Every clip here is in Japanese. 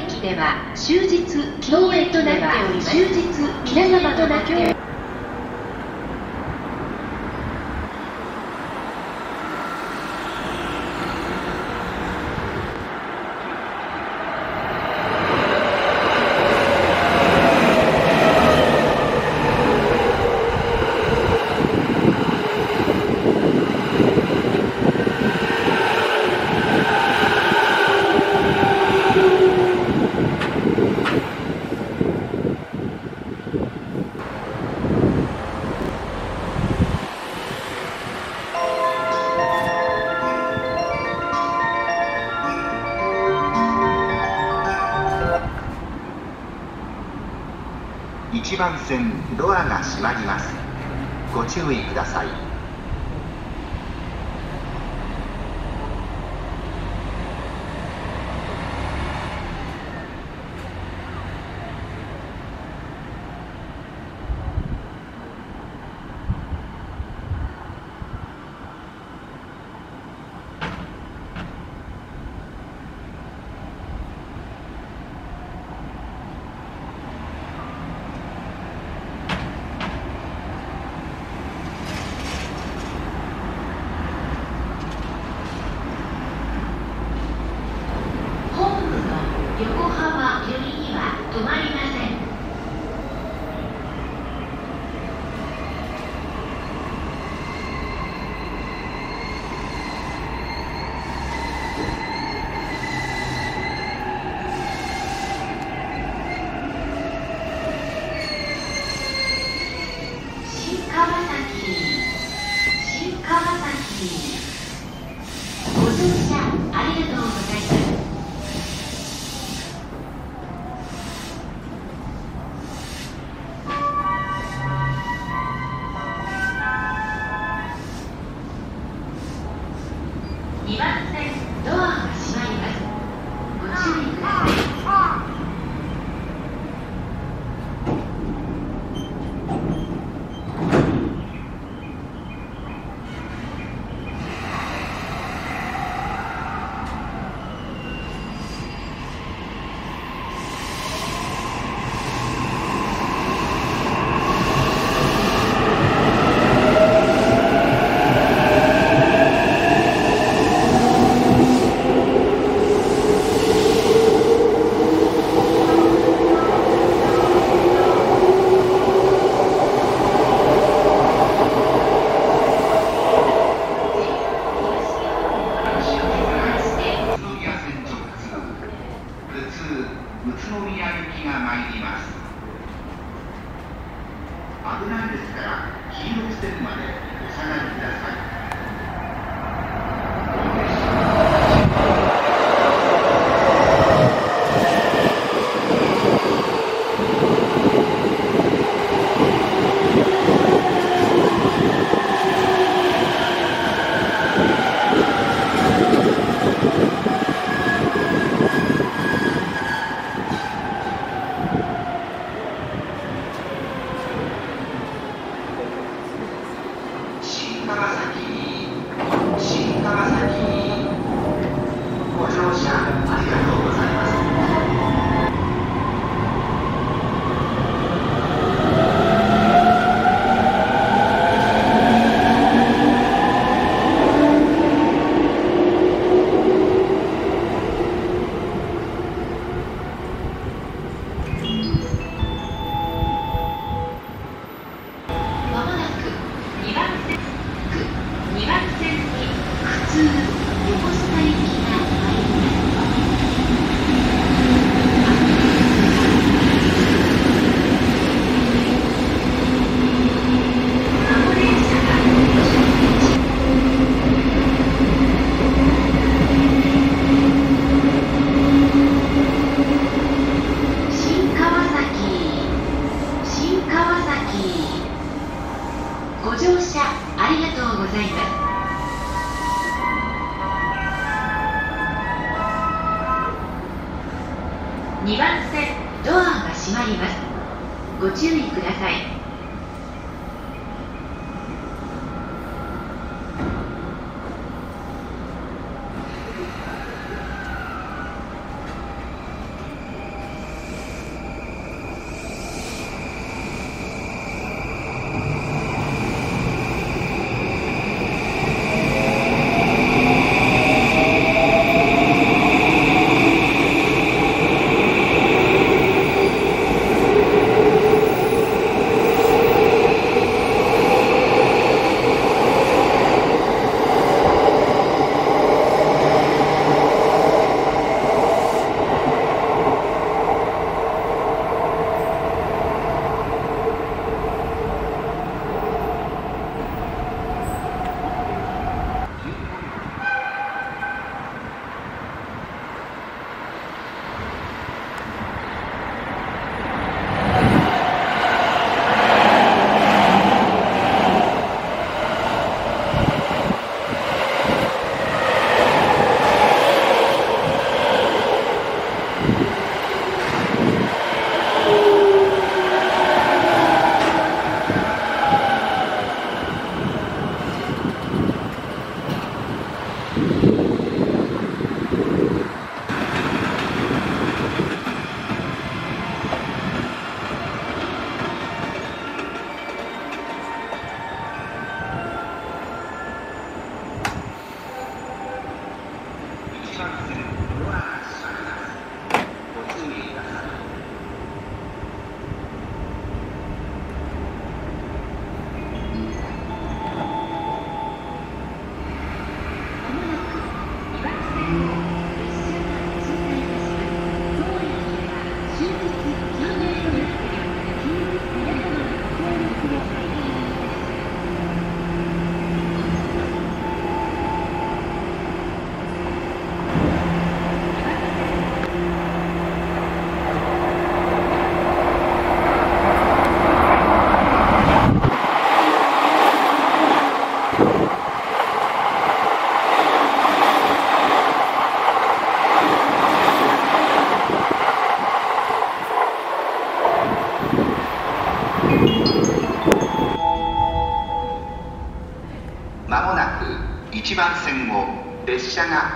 駅では終日禁煙となっており終日皆様とが閉まります。ご注意ください。行きが参ります危ないですから黄色い線までお下がりください。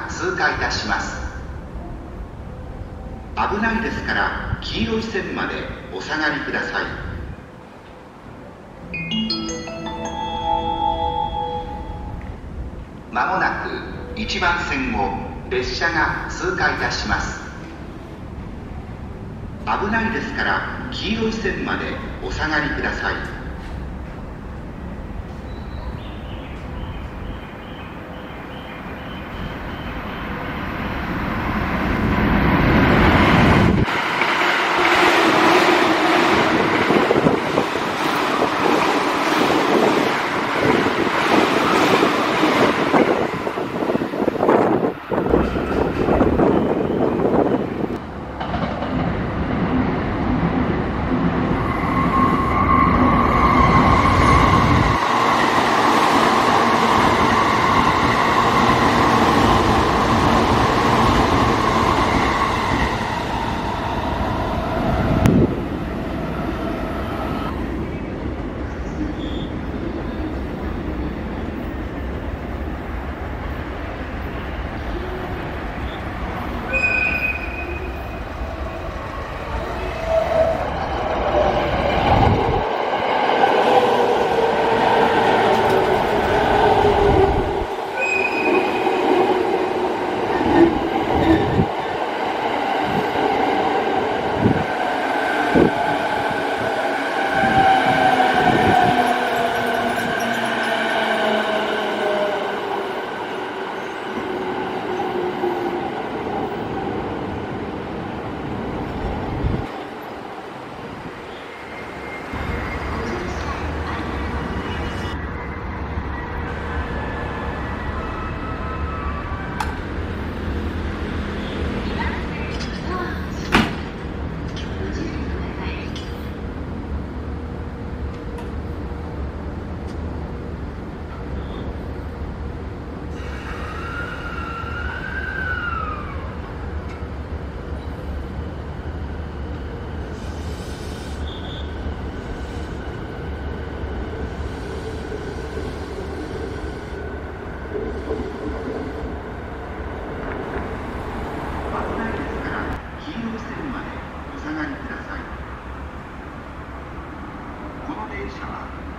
通過いたします。危ないですから黄色い線までお下がりください。まもなく1番線を列車が通過いたします。危ないですから黄色い線までお下がりください。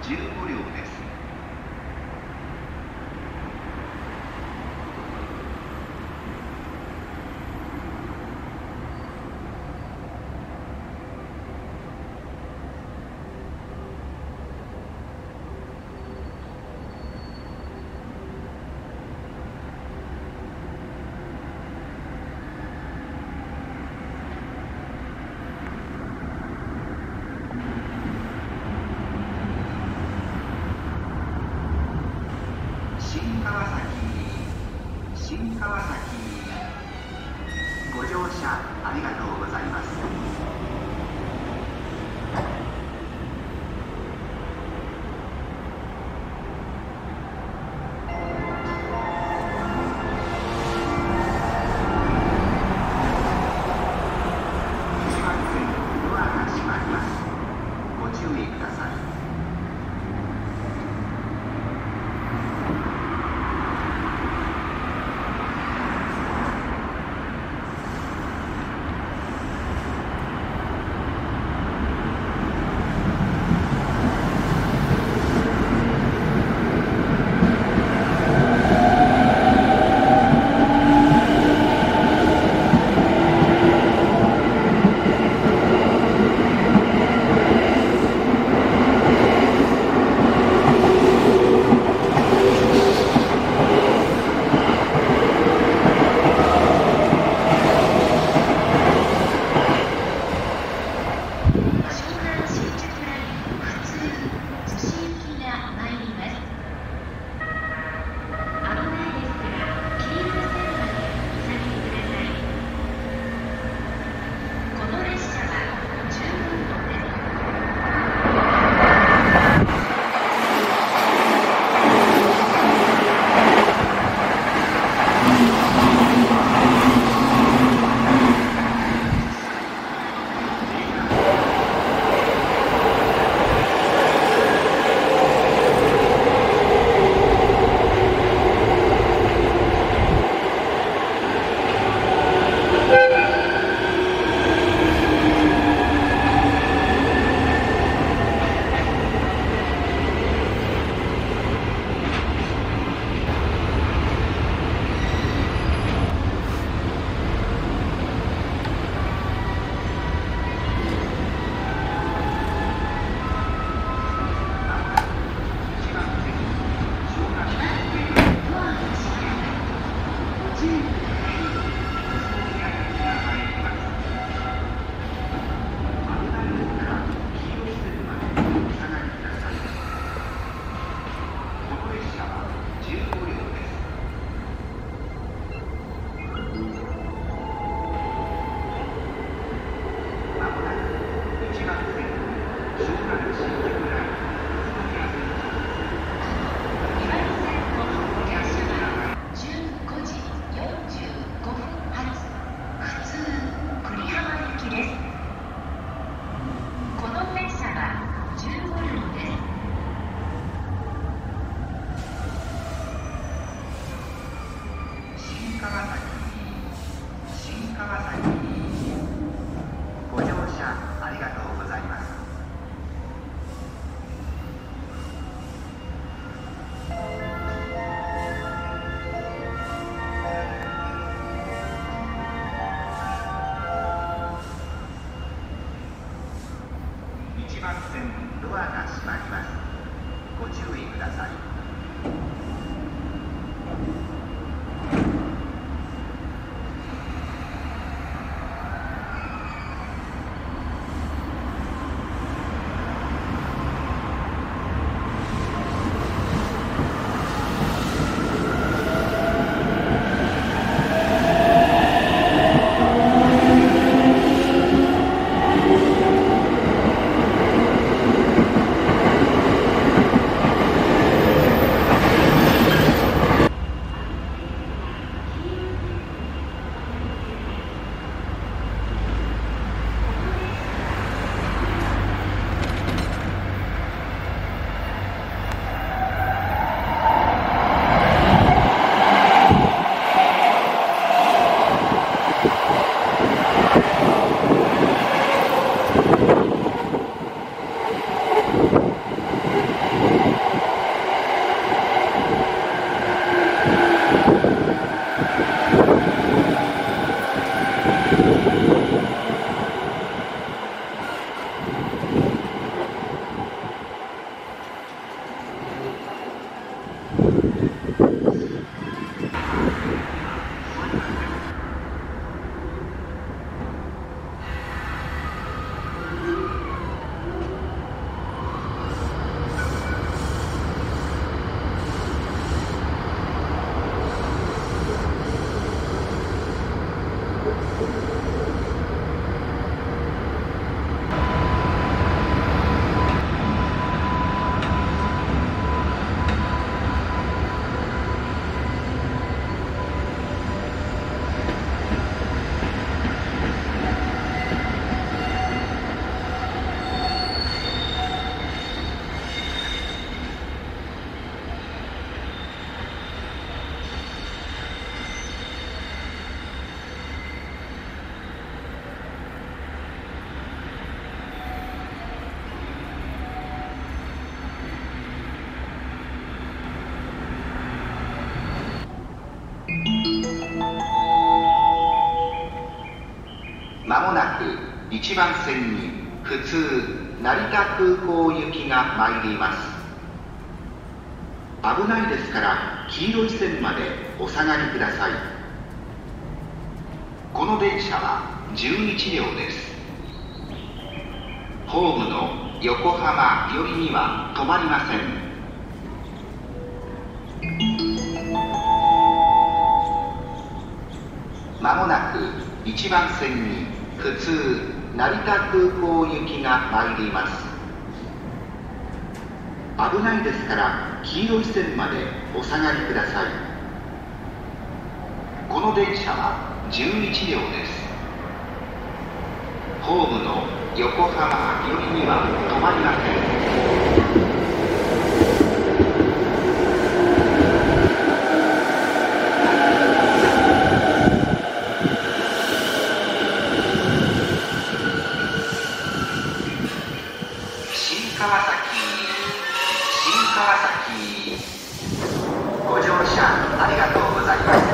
15新川崎新川崎。ご乗車ありがとうございます。1番線に普通成田空港行きが参ります。危ないですから黄色い線までお下がりください。この電車は11両です。ホームの横浜寄りには止まりません。まもなく1番線に普通成田空港行きが参ります。危ないですから黄色い線までお下がりください。この電車は11両です。ホームの横浜寄りには止まりません。川崎。新川崎。ご乗車ありがとうございます